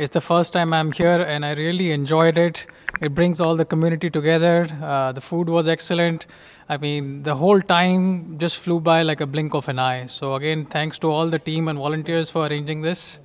It's the first time I'm here and I really enjoyed it. It brings all the community together. Uh, the food was excellent. I mean, the whole time just flew by like a blink of an eye. So, again, thanks to all the team and volunteers for arranging this.